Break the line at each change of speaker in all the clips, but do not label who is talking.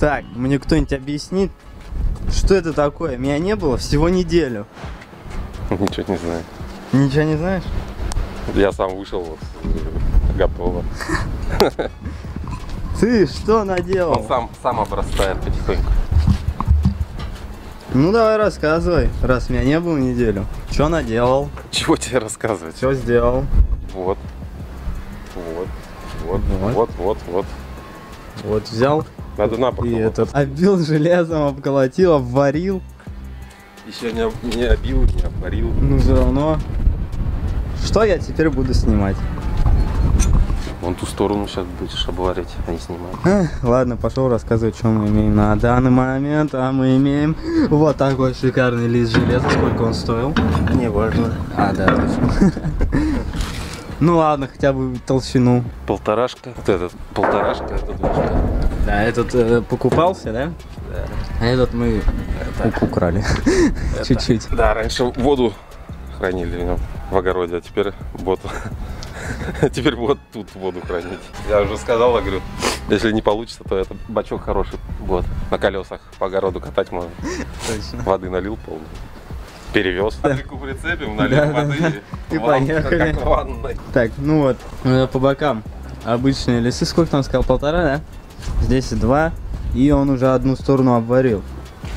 Так, мне кто-нибудь объяснит, что это такое? Меня не было всего неделю.
Ничего не знаю.
Ничего не знаешь?
Я сам вышел, вот, э, готово.
Ты что
Он
наделал?
сам, сам обрастает потихоньку.
Ну давай рассказывай, раз меня не было неделю. Что наделал?
Чего тебе рассказывать?
Что сделал?
Вот. Вот. Вот,
Вот.
вот, вот, вот.
Вот взял
Надо на
и этот оббил железом, обколотил, обварил.
Еще не, об- не обил, не обварил.
Ну все равно. Что я теперь буду снимать?
Вон ту сторону сейчас будешь обварить, а не снимать.
Эх, Ладно, пошел рассказывать, что мы имеем на данный момент. А мы имеем вот такой шикарный лист железа. Сколько он стоил?
Не важно.
А, да, точно. Ну ладно, хотя бы толщину.
Полторашка. Вот этот полторашка, это двушка.
Да, этот э, покупался, да?
Да.
А этот мы ук- украли. Чуть-чуть.
Да, раньше воду хранили в нем в огороде, а теперь вот. Теперь вот тут воду хранить. Я уже сказал, я говорю, если не получится, то это бачок хороший. Вот, на колесах по огороду катать можно.
Точно.
Воды налил полный. Перевез. Патріку прицепим,
Да, да,
воды.
да. И поехали.
Как в ванной.
Так, ну вот, э, по бокам обычные лесы. Сколько там сказал? Полтора, да? Здесь два. И он уже одну сторону обварил.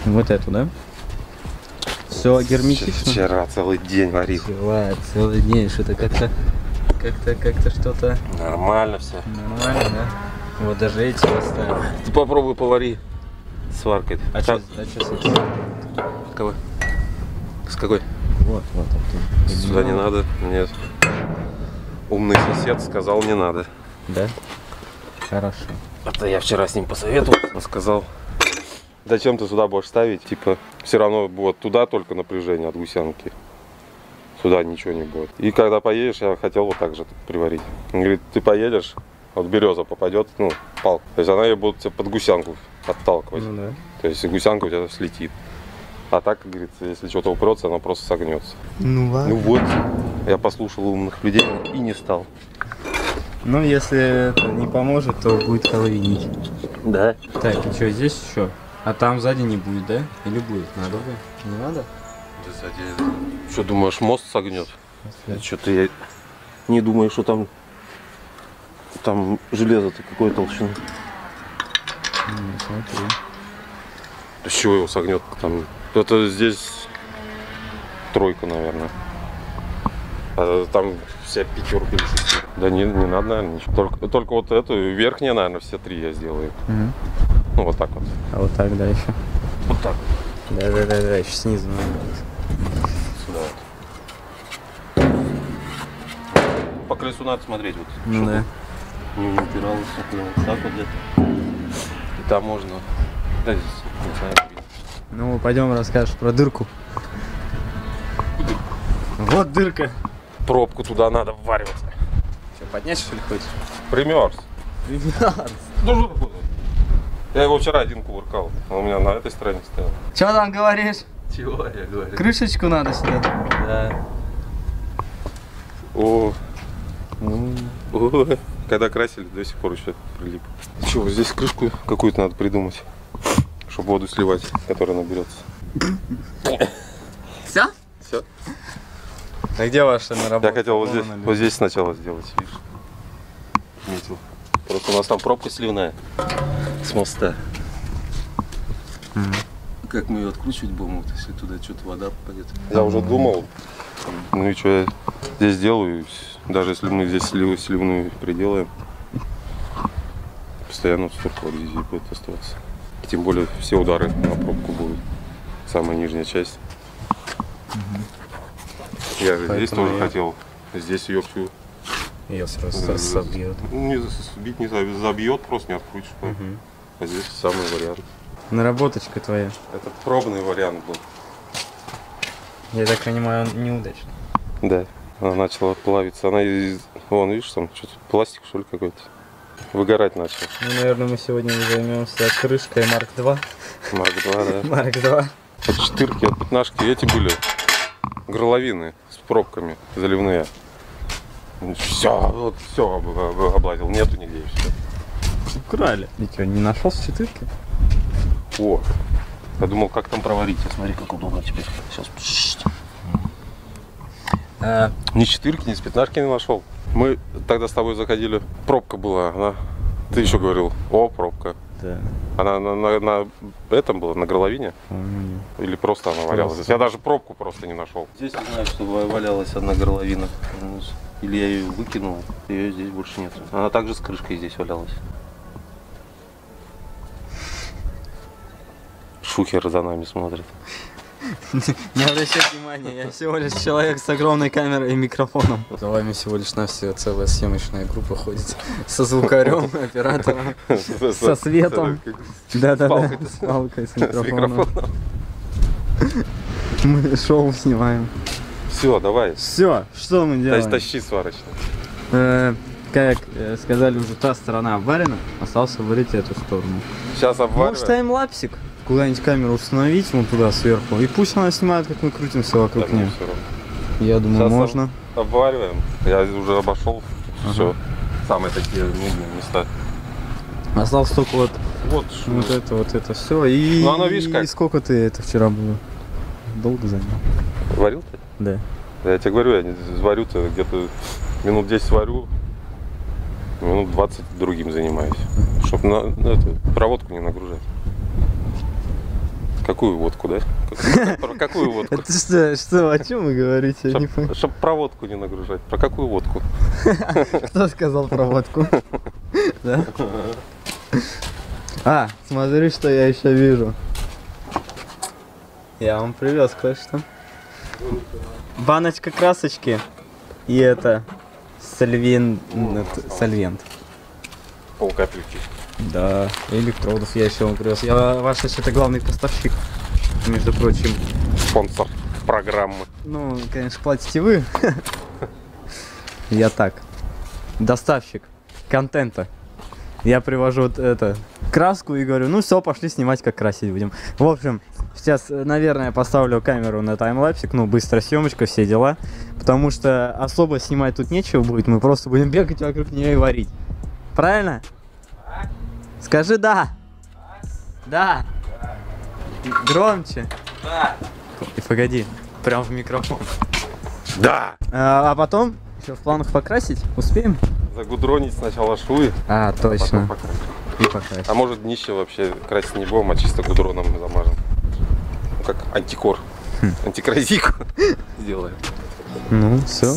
Вот эту, да? Все герметично.
Вчера целый день варил.
Вчера целый день что-то как-то как-то как-то что-то
Нормально все.
нормально, да? Вот даже эти поставил.
Ты попробуй повари сваркой.
А что а чё с этим?
Какой? С какой?
Вот, вот, вот.
Сюда не надо. Нет. Умный сосед сказал не надо.
Да? Хорошо.
Это я вчера с ним посоветовал. Он сказал, зачем ты сюда будешь ставить? Типа, все равно будет туда только напряжение от гусянки. Сюда ничего не будет. И когда поедешь, я хотел вот так же приварить. Он говорит, ты поедешь, вот береза попадет, ну, палка. То есть она ее будет под гусянку отталкивать.
Ну да.
То есть гусянка у тебя слетит. А так, как говорится, если что-то упрется, она просто согнется.
Ну
Ну
ладно.
вот, я послушал умных людей и не стал.
Ну, если это не поможет, то будет половинить.
Да.
Так, и что, здесь еще? А там сзади не будет, да? Или будет? Надо бы? Не надо?
Что думаешь, мост согнет? Что-то я не думаю, что там там железо-то какой толщины.
Ну, смотри.
Да с чего его согнет? Там это здесь тройка, наверное. А там вся пятерка или шестерка. Да не, не надо, наверное, ничего. Только, только вот эту верхние, наверное, все три я сделаю.
Мгм.
Ну вот так вот.
А вот так дальше.
Вот так.
Да-да-да, еще снизу надо.
Сюда вот. По колесу надо смотреть вот.
Ну да.
Не, упиралось, вот так вот где-то. И там можно. Да, здесь, не знаю.
Ну, пойдем расскажешь про дырку. Вот дырка.
Пробку туда надо вваривать.
Что, поднять что ли хочешь?
Примерз.
Ребят.
Ну? Я его вчера один кувыркал. Он у меня на этой стороне стоял.
Что там говоришь?
Чего я говорю?
Крышечку надо снять.
Да. О. О. Когда красили, до сих пор еще прилип. Че, вот здесь крышку какую-то надо придумать, чтобы воду сливать, которая наберется.
Все?
Все.
А где ваша наработка?
Я хотел вот здесь, вот здесь сначала сделать, видишь? Метил. Просто у нас там пробка сливная с моста. Как мы ее откручивать будем, вот, если туда что-то вода попадет? Я уже думал, ну и что я здесь делаю, даже если мы здесь слив- сливную приделаем, постоянно воды здесь будет оставаться. Тем более все удары на пробку будут. Самая нижняя часть. Я же здесь
Поэтому
тоже
я-
хотел. Здесь ее всю
Ее сразу собьет.
не сбить не забьет, забьет, просто не открутишь. А здесь самый вариант.
Наработочка твоя.
Это пробный вариант был.
Я так понимаю, он неудачный.
Да. Она начала плавиться. Она из... Вон, видишь, там что-то пластик, что ли, какой-то. Выгорать начал.
Ну, наверное, мы сегодня займемся крышкой Марк 2.
Марк 2, да.
Марк 2.
От четырки, от пятнашки эти были горловины с пробками заливные. Все, вот все облазил, нету нигде и все.
Украли. И что, не нашел с четырки?
О, я думал, как там проварить. А Смотри, как удобно теперь. Сейчас.
Э,
Ни четырки, ни с пятнашки не нашел. Мы тогда с тобой заходили, пробка была, она... Ты еще говорил, о, пробка.
да.
Она на, на- на этом была, на горловине?
по-моему,
Или просто она валялась?
Просто.
Я даже пробку просто не нашел.
Здесь не знаю, что валялась одна горловина. Или я ее выкинул, ее здесь больше нет. Она также с крышкой здесь валялась. Шухер за нами смотрит.
Не обращай внимания, я всего лишь человек с огромной камерой и микрофоном. За вами всего лишь навсего целая съемочная группа ходит. Со звукарем, оператором. Со светом. Да-да-да, с палкой, с
С
микрофоном. Мы шоу снимаем.
Все, давай.
Все, что мы делаем?
тащи сварочный.
Э, Как э, сказали, уже та сторона обварена, осталось варить эту сторону.
Сейчас
Может,
обвариваем.
таймлапсик? Куда-нибудь камеру установить вон туда сверху. И пусть она снимает, как мы крутимся вокруг
ну,
нее. Я думаю,
Сейчас
можно.
Обвариваем. Я уже обошел.
Ага.
Все. Самые такие нудные места.
Осталось только вот,
Вот.
вот это, вот это все. И,
Ну, оно, видишь, как?
и сколько ты это вчера было? Долго занял?
Варил ты?
Да.
Я тебе говорю, я варю-то где-то минут 10 варю, минут 20 другим занимаюсь. Чтобы на, на эту проводку не нагружать. Какую водку, да? Про какую водку?
Это что, что, о чем вы говорите? Я не понял.
Чтобы проводку не нагружать. Про какую водку?
Кто сказал про водку? Да? А, смотри, что я еще вижу. Я вам привез кое-что. Баночка красочки. И это сольвен... это, сольвент.
Полкапельки.
Да, электродов я еще вам привез. Я ваш это главный поставщик, между прочим.
Спонсор программы.
Ну, конечно, платите вы. Я так. Доставщик контента. Я привожу вот это краску и говорю, ну все, пошли снимать, как красить будем. В общем, сейчас, э, наверное, поставлю камеру на таймлапсик, ну, быстрая съемочка, все дела. Потому что особо снимать тут нечего будет, мы просто будем бегать вокруг нее и варить. Правильно? Скажи да. Да. Громче. Да. Погоди, прям в микрофон.
Да!
А, а потом еще в планах покрасить? Успеем?
Загудронить сначала швы,
А, точно.
покрасить.
И покрасить.
А может днище вообще красить не будем, а чисто гудроном замажем. Ну, как антикор.
Хм.
Антикразику сделаем.
Ну, все.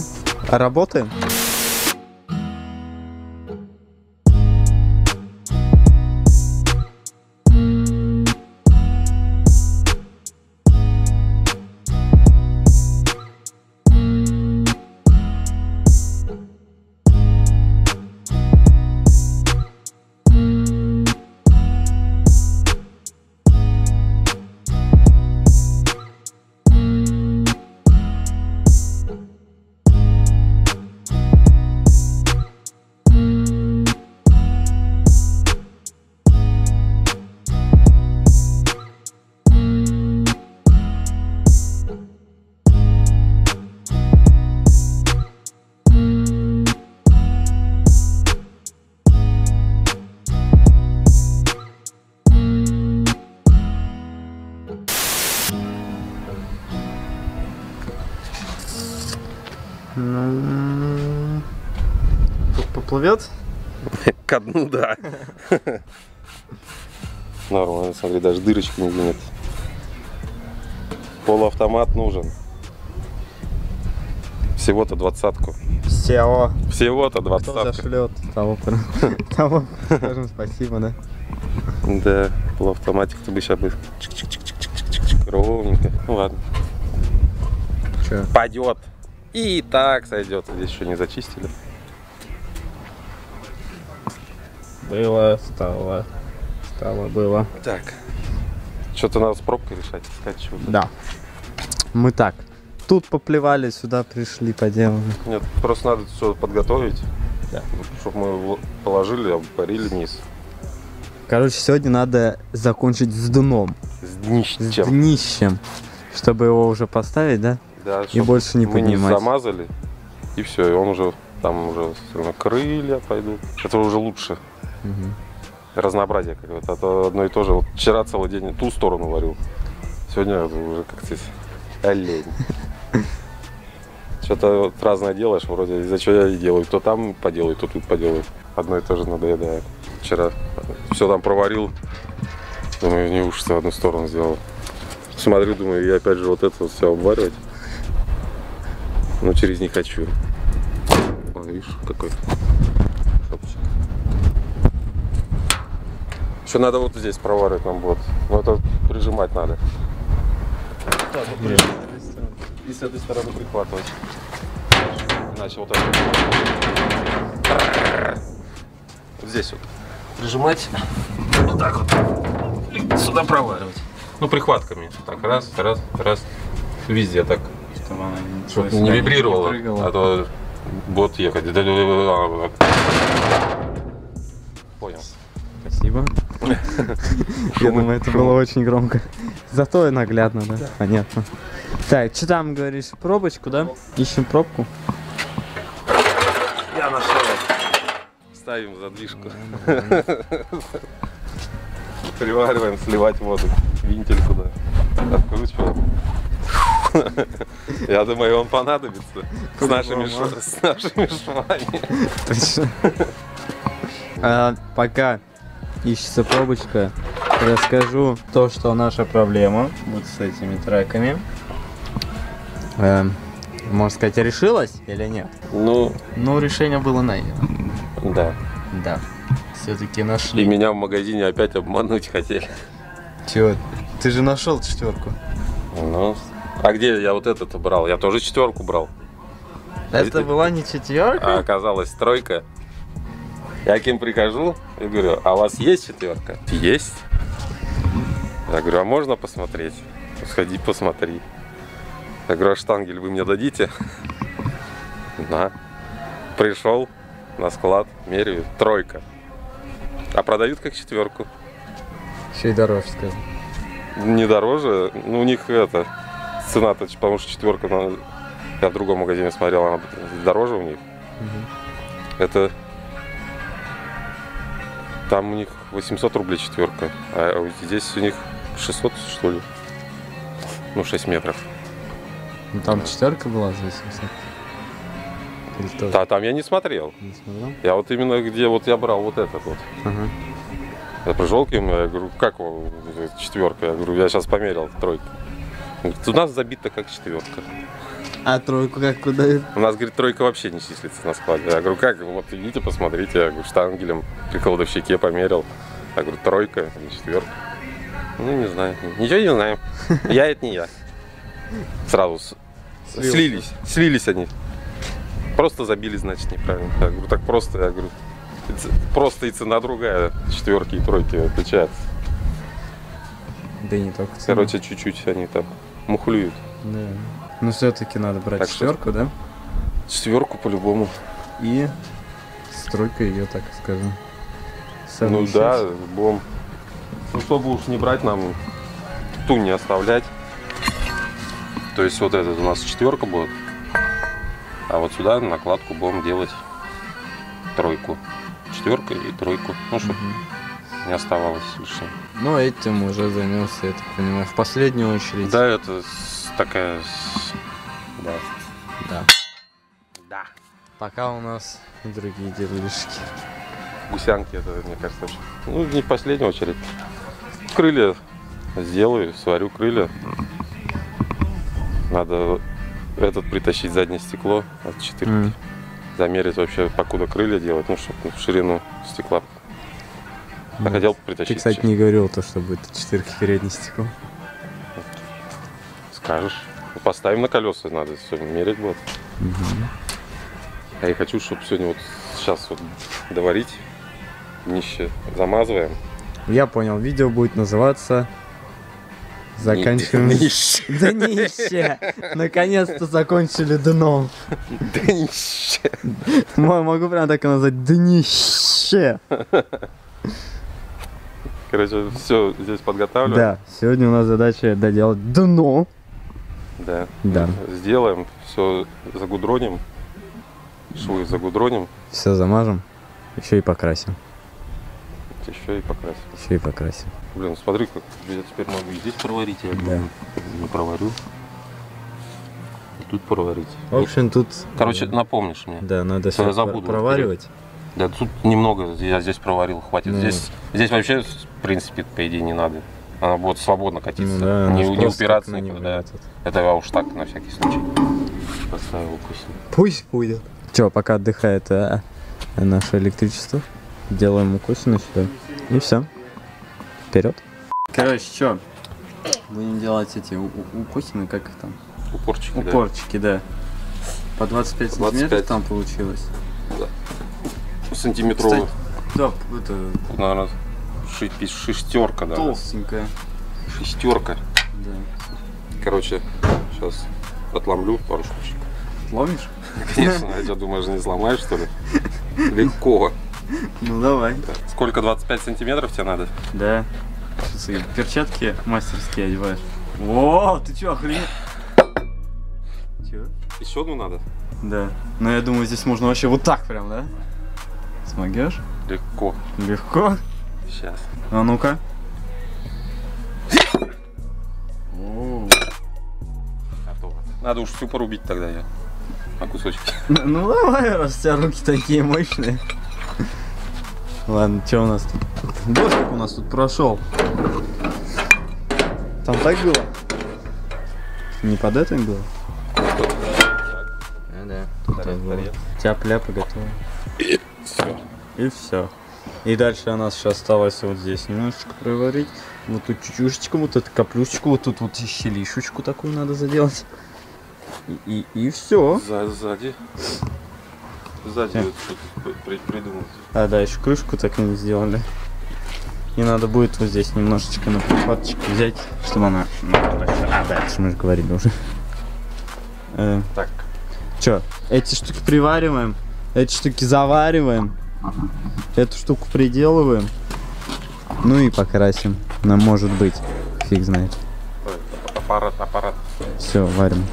А работаем? Поплывет?
Ко дну, да. Нормально, смотри, даже дырочки нигде нет. Полуавтомат нужен. Всего-то двадцатку.
Все.
Всего-то
Кто
двадцатку.
зашлет? Того, того, скажем спасибо, да?
Да, полуавтоматик-то бы сейчас бы ровненько. Ну ладно.
Че?
Пойдет. И так сойдет. Здесь еще не зачистили.
Было, стало, стало, было.
Так. Что-то надо с пробкой решать, искать что-то.
Да. Мы так. Тут поплевали, сюда пришли, поделали.
Нет, просто надо все подготовить.
Да.
Чтобы мы его положили, обварили низ.
Короче, сегодня надо закончить с дном,
С
с
днищем.
днищем, чтобы его уже поставить, да?
Да,
И больше не
мы
поднимать.
замазали. И все, и он уже там уже крылья пойдут. Это уже лучше.
Мгм.
разнообразие какое-то. А то одно и то же. Вот вчера целый день ту сторону варил. Сегодня уже как-то олень. Что-то вот разное делаешь, вроде из-за чего я и делаю. То там поделаю, то тут поделаю. Одно и то же надоедает. Вчера все там проварил. Думаю, не уж одну сторону сделал. Смотрю, думаю, я опять же вот это вот все обваривать. Но через не хочу. О, видишь, какой Еще надо вот здесь проваривать нам будет. Но это прижимать надо. И с этой стороны прихватывать. Иначе вот это. Вот здесь вот. Прижимать. Вот так вот. Сюда проваривать. Ну, прихватками. Так, раз, раз, раз. Везде так.
Чтобы она
Чтобы
то
не
есть,
вибрировало.
прыгала.
А то вот ехать. Понял.
Спасибо. Я думаю, это было очень громко. Зато и наглядно, да? Понятно. Так, что там говоришь? Пробочку, да? Ищем пробку.
Я нашел. Ставим задвижку. Привариваем, сливать воду. Винтель туда. Откручиваем. Я думаю, он понадобится с нашими, с нашими швами.
Точно. А, пока ищется пробочка, расскажу то, что наша проблема вот с этими треками. Эм, можно сказать, решилась или нет?
Ну,
Ну, решение было найдено.
да.
Да. Все-таки
И
нашли.
меня в магазине опять обмануть хотели.
Чего? Ты же нашел четверку.
Ну, а где я вот этот брал? Я тоже четверку брал.
Это была не
А
четверка?
оказалась тройка. Я к ним прихожу и говорю, а у вас есть четверка? Есть. Я говорю, а можно посмотреть? Сходи, посмотри. Я говорю, а штангель вы мне дадите? На. Пришел на склад, меряю, тройка. А продают как четверку.
Еще и дороже скажу.
Не дороже, ну у них это, цена-то, потому что четверка, я в другом магазине смотрел, она дороже у них. Это там у них 800 рублей четверка, а здесь у них 600 что ли. Ну 6 метров.
Ну там четверка была за 800. Или тоже?
Да, там я не смотрел.
Не смотрел?
Я вот именно где вот я брал вот этот вот.
Ага.
Я пришел к нему, я говорю, как четверка? Я говорю, я сейчас померил, тройка. Он говорит, У нас забито как четверка.
А тройку как куда?
У нас, говорит, тройка вообще не числится на складе. Я говорю, как? Вот идите, посмотрите. Я говорю, штангелем при кладовщике померил. Я говорю, тройка, не четверка. Ну, не знаю. Ничего не знаем. Я это не я. Сразу
Слился.
слились. Слились они. Просто забили, значит, неправильно. Я говорю, так просто. Я говорю, просто и цена другая. Четверки и тройки отличаются.
Да и не только цена.
Короче, чуть-чуть они там мухлюют.
Да. Но все-таки надо брать
Так что-
четверку, да?
Четверку по-любому.
И с тройкой ее, так скажем.
Ну
совмещать.
да, бом. Ну, чтобы уж не брать нам, ту не оставлять. То есть вот этот у нас четверка будет. А вот сюда накладку будем делать тройку. Четверка и тройку. Ну, чтобы не оставалось лишнего.
Ну, этим уже займемся, я так понимаю, в последнюю очередь.
Да, это такая... Да.
Да.
Да.
Пока у нас другие делишки.
Гусянки это, мне кажется, очень- Ну, не в последнюю очередь. Крылья сделаю, сварю крылья. Надо этот притащить заднее стекло от 4
М.
замерить вообще, покуда крылья делать, ну, чтобы в ширину стекла. Я хотел
Ты,
притащить.
кстати, не говорил то, что будет четверки переднее стекло.
Скажешь. Ну, Поставим на колеса, надо все мерить будет. Я и хочу, чтобы сегодня вот сейчас вот доварить. Днище замазываем.
Я понял, видео будет называться Заканчиваем.
Днище.
Днище! Наконец-то закончили дном.
Днище.
Могу прям так и назвать днище.
Короче, все здесь подготавливаем.
Да, сегодня у нас задача доделать дно.
Да.
Да.
Сделаем, все загудроним. Швы загудроним.
Все замажем, еще и покрасим.
еще и покрасим.
Еще и покрасим.
Блин, смотри, как я теперь могу и здесь проварить, я
Да.
не проварю. И тут проварить.
В общем, тут...
Короче, напомнишь мне.
Да, надо
Я
все
забуду.
проваривать.
Да тут немного я здесь проварил, хватит.
Ну.
Здесь, здесь вообще, в принципе, по идее, не надо. Она будет свободно катиться.
Ну да,
не, не упираться никуда.
него
да. Это я уж так, на всякий случай. Поставил вкусно.
Пусть будет. Че, пока отдыхает а, наше электричество, делаем укосину сюда. И все. Вперед. Короче, что? Будем делать эти у- у- укосины, как их там?
Упорчики, да.
Упорчики, да. По 25 сантиметров
25.
там получилось.
Сантиметровый.
Да, это
Наверное, шестерка, да.
толстенькая.
Шестерка.
Да.
Короче, сейчас отломлю пару штучек.
Ломишь?
Конечно, я думаю, не сломаешь, что ли? Легко.
Ну давай.
Сколько, 25 сантиметров тебе надо?
Да. Сейчас перчатки мастерские одеваешь. О, ты чё, охренел? Чё?
Еще одну надо?
Да. Но я думаю, здесь можно вообще вот так прям, да? Смогешь?
Легко.
Легко.
Сейчас.
А ну-ка.
Готово. Надо уж всю порубить тогда я. На кусочки.
Ну давай, раз у тебя руки такие мощные. Ладно, что у нас тут? Дождик у нас тут прошел. Там так было? Не под этим было? А, да. Тут так было. Тяп-ляпы готовы.
Все.
И все. И дальше у нас сейчас осталось вот здесь немножечко проварить. Вот тут чуть-чуточку, вот эту каплюшечку, вот тут вот щелишечку такую надо заделать. И, и, все.
За, сзади. Сзади вот что-то при- придумать.
А, да, еще крышку так и не сделали. И надо будет вот здесь немножечко на прихваточку взять, чтобы она... А, да, это мы же говорили уже. Э,
Так.
Че, эти штуки привариваем, эти штуки завариваем, эту штуку приделываем, ну и покрасим. Нам может быть, фиг знает.
Аппарат, аппарат.
Все, варим.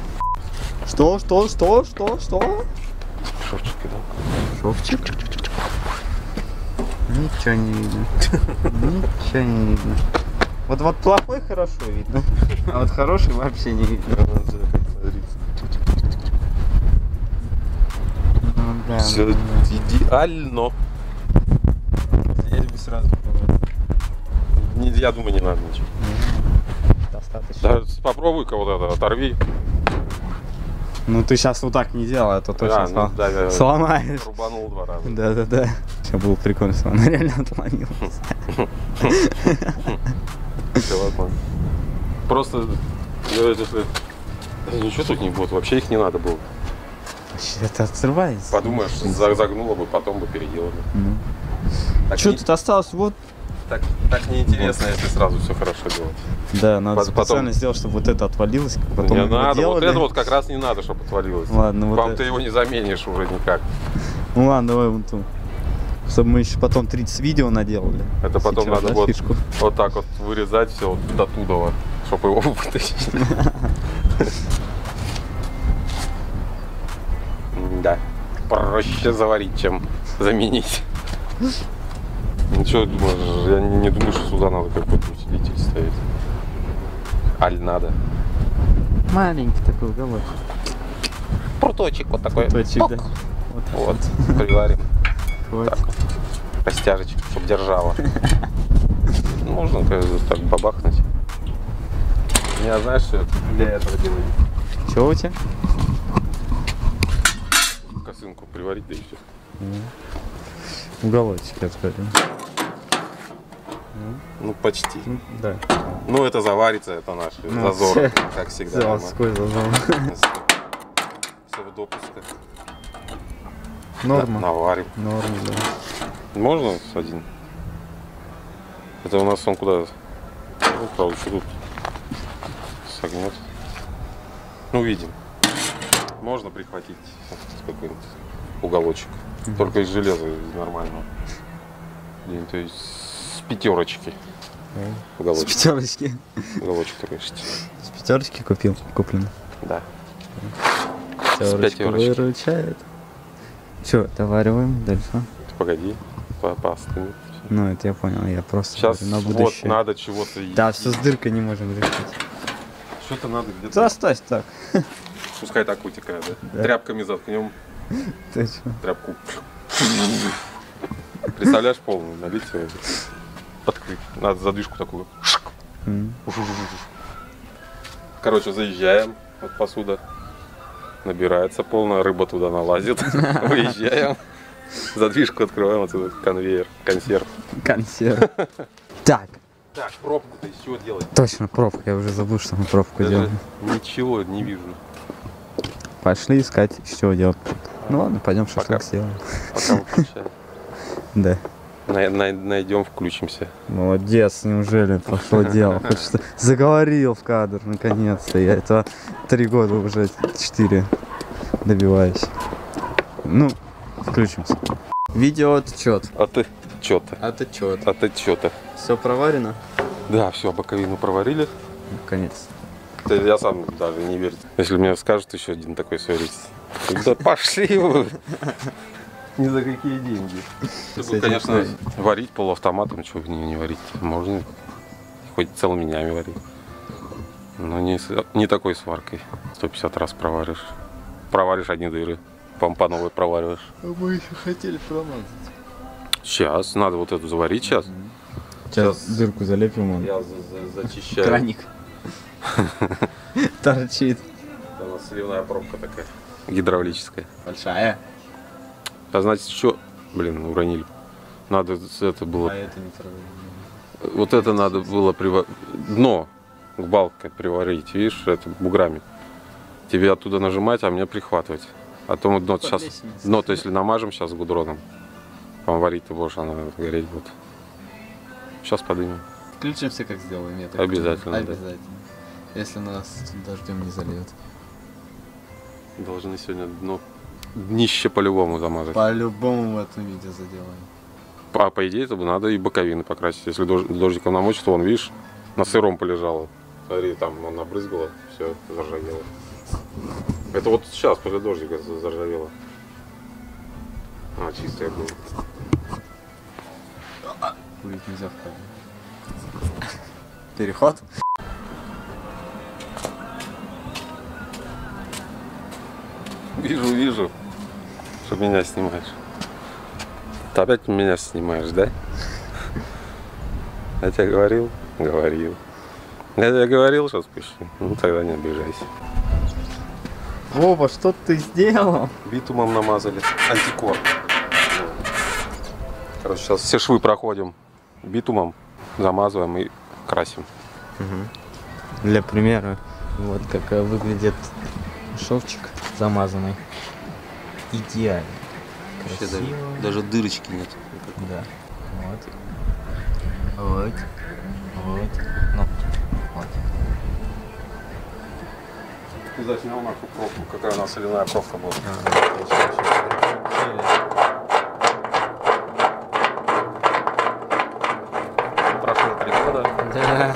Что, что, что, что, что?
Шовчики, да?
Шовчик? Ничего не видно. Ничего не видно. Вот вот плохой хорошо видно, а вот хороший вообще не видно. Ну да.
Все
ну да.
идеально.
Я люблю сразу.
Не- Я думаю, не надо ничего.
Достаточно.
Да, попробуй-ка вот это, оторви.
Ну ты сейчас вот так не делай, а то точно
Да, ну,
слом-
да, я
сломаешь.
рубанул два раза.
Да-да-да. Все было прикольно, бы она реально отломилась.
Все, ладно. Просто, ну. Да Ничего тут не будет, вообще их не надо было.
Это отрывается.
Подумаешь, за- загнуло бы, потом бы переделали.
Ну.
Так,
Что
не-
тут осталось? Вот.
так, так неинтересно, если сразу все хорошо делать.
Да, надо
Пот- потом-
специально сделать, чтобы вот это отвалилось. Потом
не надо, вот
делали.
это вот как раз не надо, чтобы отвалилось.
Ладно, вот
Вам
это.
ты его не заменишь уже никак.
Ну ладно, давай вон ту. Чтобы мы еще потом 30 видео наделали.
Это потом
Сейчас,
надо
да,
вот,
фишку?
вот так вот вырезать все вот до туда, чтобы его вытащить. Проще заварить, чем заменить. Ну что, думаешь, я не думаю, что сюда надо какой-то усилитель ставить. Аль надо.
Маленький такой уголочек.
Пруточек вот такой.
Точек, да. Вот.
Вот, приварим.
Хватит.
Так. Растяжечек, чтобы держала. Можно конечно, так бабахнуть. Я знаешь, что для этого делаю?
Че у тебя?
Косынку приварить, да и все.
Уголочек, я скажу.
Ну, почти.
Ну, да.
Ну, это заварится, это наш
Ну,
зазор, как всегда.
Заводской зазор.
Все в допусках.
Норма.
Наварим.
Норма, да.
Можно один? Это у нас он куда? Ну, правда, что тут согнет. Ну, видим. Можно прихватить какой-нибудь уголочек. Только из железа, из нормального. Блин, То есть с пятерочки.
С
Уголочек.
пятерочки.
Уголочек решите.
С пятерочки купил, куплен.
Да.
Пятерочка выручает. Че, довариваем дальше.
Погоди, по-.
Ну, это я понял, я просто
Сейчас
говорю на
вот
будущее.
надо чего-то.
Да, все с дыркой не можем решить.
Что-то надо где-то.
Да, оставь так.
Пускай так утекает, да?
Да.
Тряпками заткнем
чё?
тряпку. Представляешь полную налить её, подкрыть. Надо задвижку такую. Короче, заезжаем. Вот посуда набирается полная, рыба туда налазит. Выезжаем. Задвижку открываем, отсюда конвейер, консерв.
Консерв. Так,
Так, пробку-то из чего делать?
точно, пробка. Я уже забыл, что мы пробку
Даже
делаем.
ничего не вижу.
Пошли искать, что делать. Ну ладно, пойдем шашлык сделаем.
Пока выключаем.
Да.
Най- най- Найдем, включимся.
Молодец, неужели пошло дело? Хоть что заговорил в кадр, наконец-то. Я это три года уже, четыре добиваюсь. Ну, включимся. Видео отчет.
А ты что-то?
Отчет.
А ты что-то?
Все проварено?
Да, все, боковину проварили.
Наконец.
Я сам даже не верю. Если мне скажут еще один такой сварить. Да пошли вы. Ни за какие деньги.
Этим
конечно,
правильно.
варить полуавтоматом, чего бы не, не варить. Можно хоть целыми днями варить. Но не, не такой сваркой. 150 раз проваришь. Проваришь одни дыры. Потом по новой провариваешь.
Мы еще хотели промазать.
Сейчас, надо вот эту заварить сейчас.
Сейчас
Сейчас.
дырку залепим, он.
Я за- за- зачищаю.
Краник. Торчит.
У нас сливная пробка такая. Гидравлическая.
Большая.
А значит, что? Блин, уронили. Надо это было.
это не травы.
Вот это надо было прива... дно к балке приварить, видишь, это буграми. Тебе оттуда нажимать, а мне прихватывать. А то мы дно сейчас, дно-то если намажем сейчас гудроном, потом варить ты будешь, она гореть будет. Сейчас поднимем.
Включимся, как сделаем. Я так
Обязательно,
понимаю.
да.
Если нас дождем не зальет.
Должны сегодня дно, днище по-любому замазать.
По-любому в этом видео заделаем.
А по идее, это бы надо и боковины покрасить. Если дож- дождиком намочит, то он, видишь, на сыром полежало. Смотри, там он набрызгало, все, заржавело. Это вот сейчас, после дождика, заржавело. А, чистое было.
Курить нельзя в кадре. Переход?
Вижу, вижу, что меня снимаешь. Ты опять меня снимаешь, да? Я тебе говорил? Говорил. Я тебе говорил, что спущу? Ну тогда не обижайся.
Вова, что ты сделал?
Битумом намазали. Антикор. Короче, сейчас все швы проходим битумом, замазываем и красим.
Для примера, вот как выглядит шовчик замазанный. Идеально.
Вообще
Красиво.
даже, даже дырочки нет.
Да. Вот. Вот. Вот. Ну, вот.
Ты заснял нашу пробку, какая у нас соляная пробка была. Прошло три года.
Да.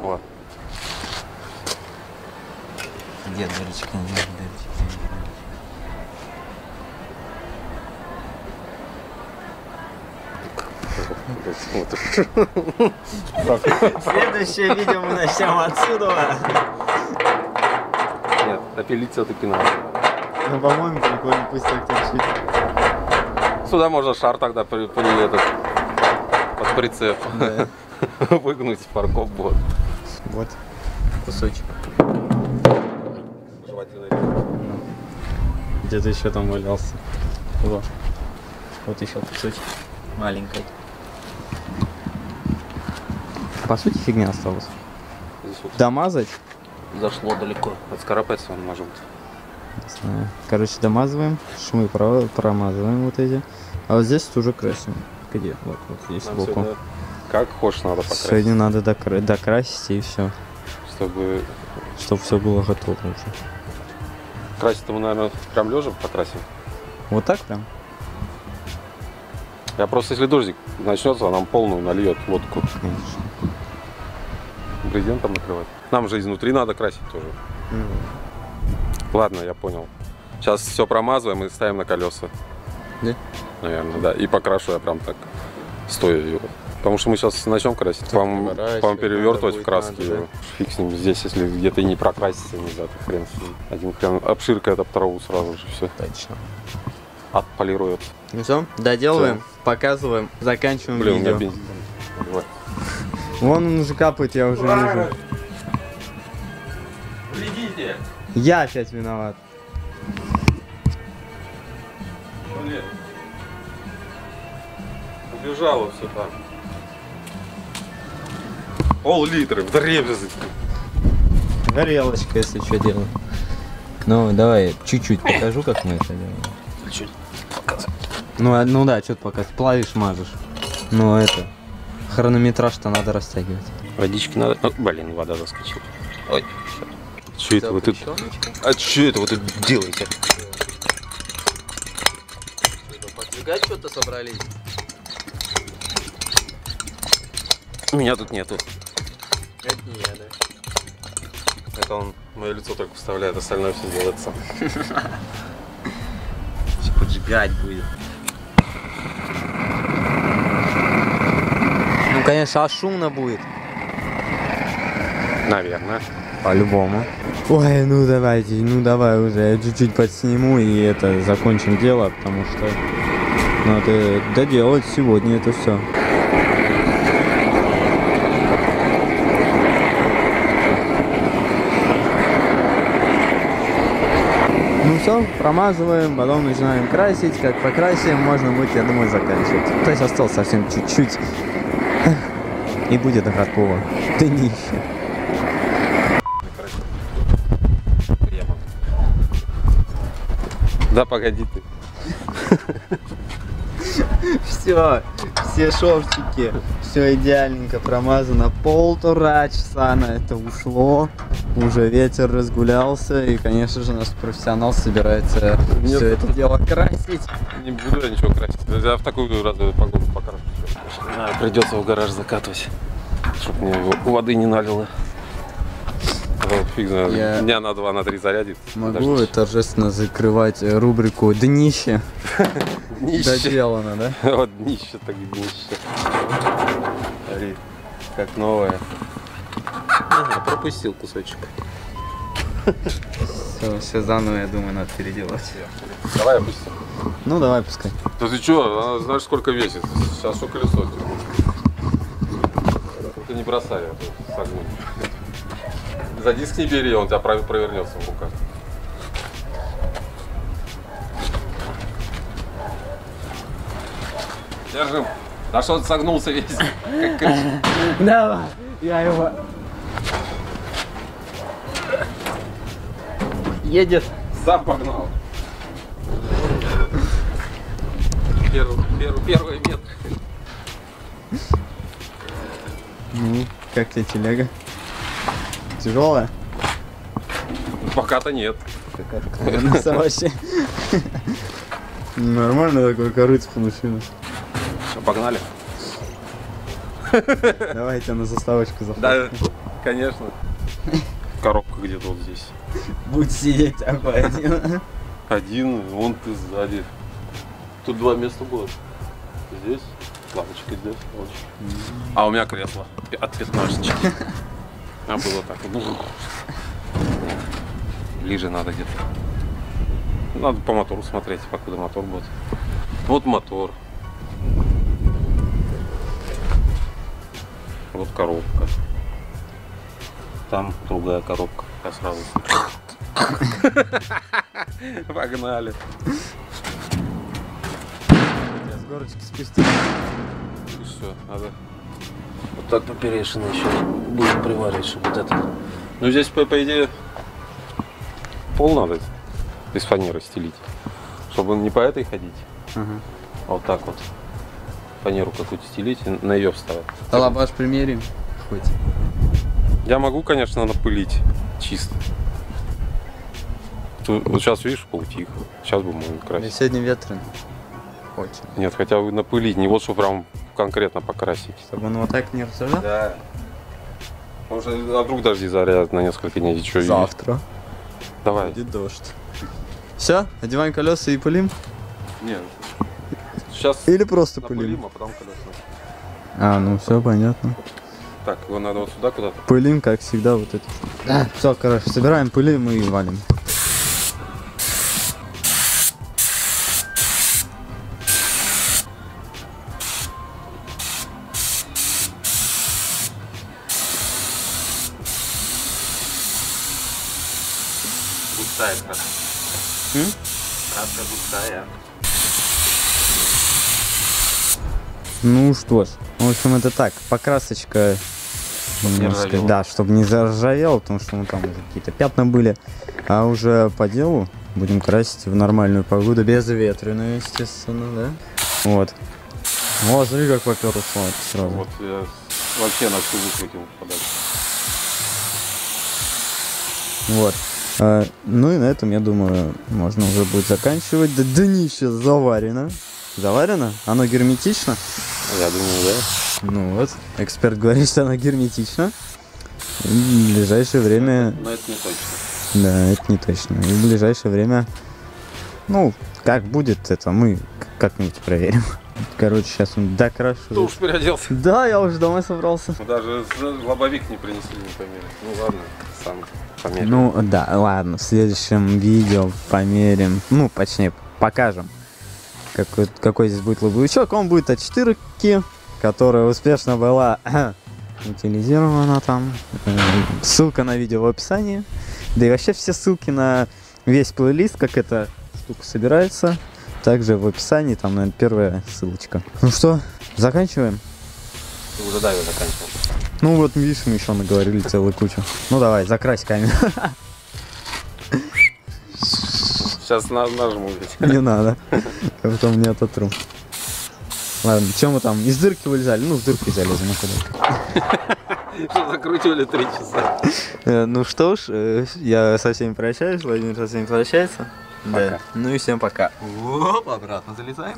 Вот.
Где дырочка? Нет Следующее видео мы начнем отсюда.
Нет, напилить все-таки надо.
Ну, по-моему, прикольно, пусть так торчит.
Сюда можно шар тогда при, при этот, под прицеп.
Да.
Выгнуть парков будет.
Вот. Кусочек. Где-то еще там валялся. Во. Вот еще кусочек. Маленький. По сути, фигня осталась.
Вот
Домазать?
Зашло далеко.
отскоропается он может.
Не знаю. Короче, домазываем, про- промазываем вот эти. А вот здесь уже красим. Где? Вот, вот здесь
Нам
сбоку.
как хочешь надо покрасить,
Сегодня надо докра- докрасить и все.
чтобы
Чтобы все было готово уже.
красить мы, наверное, прям лежа покрасим.
Вот так прям?
Я просто, если дождик начнется, нам полную нальет лодку
Конечно.
Брезентом накрывать. Нам же изнутри надо красить тоже. Ладно, я понял. Сейчас все промазываем и ставим на колеса.
Да?
Наверное, да. И покрашу я прям так стоя его. Потому что мы сейчас начнем красить, вам, вам перевертывать в краски.
надо, да.
Фиг с ним. Здесь, если где-то и не прокрасится, нельзя, то хрен с ним. Один хрен обширкает об траву сразу же все.
Точно.
Отполирует.
Ну все, доделываем, показываем, заканчиваем
Блин, у меня
видео.
бензин. Давай.
Вон он уже капает, я уже вижу.
Глядите!
Я опять виноват.
Блин. Убежало все там. Пол-литра в дребезги.
Горелочка, если что делаем. Ну, давай, чуть-чуть покажу, как мы это делаем.
Чуть
Ну, а- ну да, что-то пока плавишь, мажешь. Ну, это, хронометраж-то надо растягивать.
Водички надо. О, блин, вода заскочила. Ой.
Че это вы тут? А че это вы тут делаете?
Подвигать что-то собрались?
Меня тут нету.
Это не я, да?
Это он мое лицо только вставляет, остальное все делает сам.
Поджигать будет.
Конечно, аж шумно будет.
Наверное.
По-любому. Ой, ну давайте, ну давай уже, я чуть-чуть подсниму и это, закончим дело, потому что надо доделать сегодня это все. Ну все, промазываем, потом начинаем красить. Как покрасим, можно будет, я думаю, заканчивать. То есть осталось совсем чуть-чуть. И будет готово. Днище.
Да погоди ты.
Все, все шовчики, все идеальненько промазано. Полтора часа на это ушло. Уже ветер разгулялся, и, конечно же, наш профессионал собирается
Нет.
все это дело красить.
Не буду я ничего красить. Я в такую разве погоду покрашу.
Придется в гараж закатывать, чтобы мне воды не налило.
Фиг знает.
Я-
Дня на два, на три зарядит.
Могу
Подожди.
торжественно закрывать э, рубрику «Днище».
Днище.
Доделано, да?
Вот днище так днище. Смотри, как новое.
Ага, пропустил кусочек.
Все, все заново, я думаю, надо переделать.
Давай опустим.
Ну, давай, пускай.
Да ты чё, она знаешь сколько весит? Сейчас что колесо. Ты не бросай, а то согну. За диск не бери, он тебя пров- провернется в руках. Держим. А что ты согнулся весь? Как.
Давай, я его... Едет.
Сам погнал. Первый, первый, первый метр.
Ну, как тебе телега? Тяжелая?
Пока-то нет.
Вообще. Нормально такой корыц получилось.
Погнали?
Давай я тебя на заставочку
Да,
зафоткаю.
конечно. Где-то вот здесь.
Будь сидеть такой один.
Один, вон ты сзади. Тут два места будет. Здесь, лавочка здесь, лавочка. А у меня кресло от пятнашечки. А было так. вот, Ближе надо где-то. Надо по мотору смотреть, покуда мотор будет. Вот мотор. Вот коробка.
Там другая коробка.
Я сразу. Погнали.
Я с горочки спустил.
И все, надо.
Вот так поперечина еще будем приваривать, чтобы вот это.
Ну здесь, по, по идее, пол надо из фанеры стелить. Чтобы не по этой ходить,
Ага.
а вот так вот. Фанеру какую-то стелить и на ее вставить.
Алабаш примерим. Хоть.
Я могу, конечно, напылить чисто. Тут- вот сейчас, видишь, поутих. Сейчас бы
И
красить.
сегодня ветрен. Очень.
Нет, хотя бы напылить, не вот, что прям конкретно покрасить.
Чтобы он вот так не рассуждал.
Да. Потому что а вдруг дожди зарядят на несколько дней. Что,
Завтра
Давай.
будет дождь. Все, одеваем колеса и пылим?
Нет. Сейчас
Или просто
напылим,
пылим?
а потом колеса.
А, ну все понятно.
Так, его надо вот сюда куда-то.
Пылим, как всегда, вот это. все, короче, собираем пылим и валим.
Густая краска.
М?
Краска густая.
Ну что ж, в общем, это так, покрасочка,
не
можно сказать,
ржавело.
да, чтобы не заржавел, потому что ну, там какие-то пятна были. А уже по делу будем красить в нормальную погоду, безветренную, естественно, да? Вот. О, смотри, как поперло сразу.
Вот я вообще на всю выкрутил подальше.
Вот. А, ну и на этом, я думаю, можно уже будет заканчивать. Да днище заварено. Заварено? Оно герметично?
Я думаю, да.
Ну вот, эксперт говорит, что оно герметично. И в ближайшее время...
Но это не точно.
Да, это не точно. И в ближайшее время... Ну, как будет это, мы как-нибудь проверим. Короче, сейчас он
Ты
докрашивает.
уж переоделся.
Да, я уже домой собрался.
Мы даже з- лобовик не принесли, не померили. Ну ладно, сам померил.
Ну да, ладно, в следующем видео померим, ну, точнее, покажем, какой, какой здесь будет лобовичок. Он будет от 4 которая успешно была утилизирована там. Э, Ссылка на видео в описании. Да и вообще все ссылки на весь плейлист, как эта штука собирается, также в описании, там, наверное, первая ссылочка. Ну что, заканчиваем?
Ты уже давай заканчивал.
Ну вот, видишь, мы еще наговорили целую кучу. Ну давай, закрась камеру.
Сейчас на, нажму ведь.
Не надо. Я потом не ототру. Ладно, чем мы там? Из дырки вылезали? Ну, в дырку залезем, ну куда.
Что закрутили три часа.
Э, Ну что ж, э, я со всеми прощаюсь, Владимир со всеми прощается. Да. Ну и всем пока. Оп, обратно залезаем.